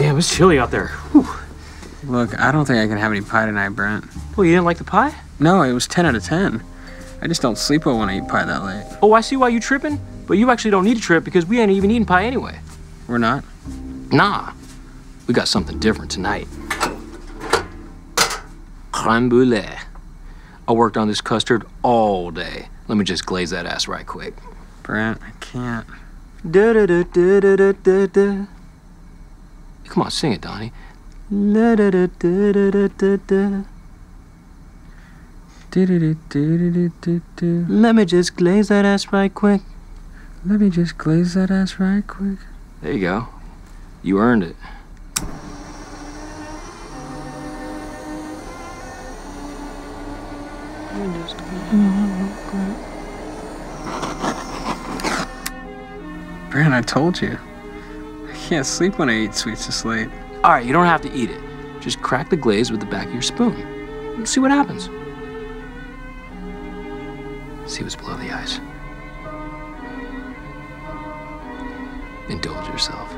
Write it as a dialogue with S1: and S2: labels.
S1: Damn, it's chilly out there. Whew.
S2: Look, I don't think I can have any pie tonight, Brent.
S1: Well, you didn't like the pie?
S2: No, it was 10 out of 10. I just don't sleep well when I eat pie that late.
S1: Oh, I see why you tripping. But you actually don't need a trip because we ain't even eating pie anyway.
S2: We're not?
S1: Nah. We got something different tonight. Creme brulee. I worked on this custard all day. Let me just glaze that ass right quick.
S2: Brent, I can't.
S1: Da da da da da da. Come on, sing it, Donny. Da da da da da da da da. Let me just glaze that ass right quick.
S2: Let me just glaze that ass right quick.
S1: There you go. You earned it.
S2: Brent, I told you. Can't sleep when I eat sweets this late.
S1: All right, you don't have to eat it. Just crack the glaze with the back of your spoon. And see what happens. See what's below the ice. Indulge yourself.